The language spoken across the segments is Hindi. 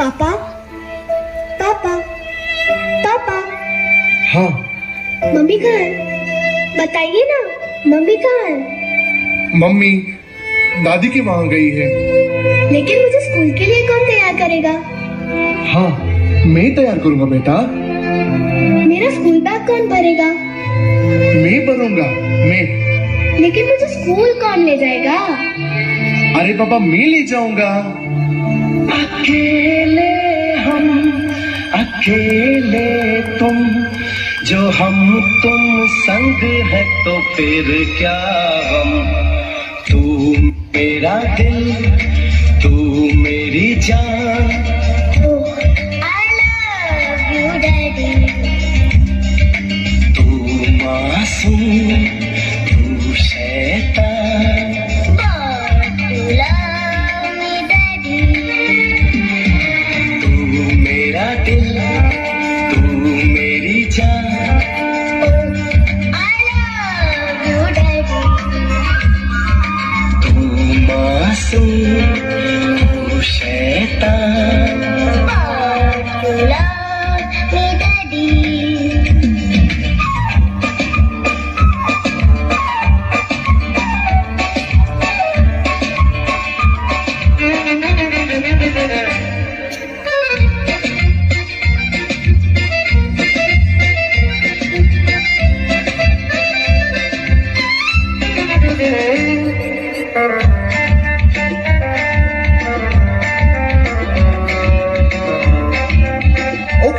पापा? पापा? पापा? हाँ। मम्मी कहाँ है? बताइए ना मम्मी कहाँ है? मम्मी दादी के वहाँ गई है। लेकिन मुझे स्कूल के लिए कौन तैयार करेगा? हाँ मैं तैयार करूँगा बेटा। मेरा स्कूल बैग कौन भरेगा? मैं भरूँगा मैं। लेकिन मुझे स्कूल कौन ले जाएगा? अरे बाबा मैं ले जाऊँगा। अकेले हम अकेले तुम जो हम तुम संग है तो फिर क्या हम? तू मेरा दिल तू मेरी जान। You, तू मासूम मासूम तू शैतान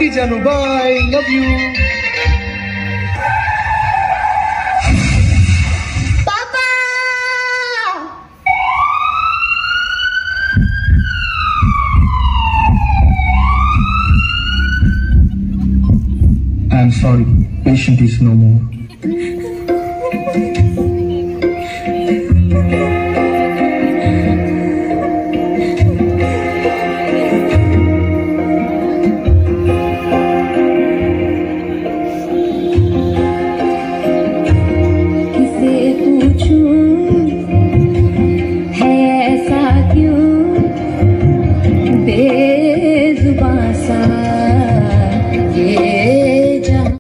Janu, bye. Love you. Papa! I'm sorry. Patient is no more.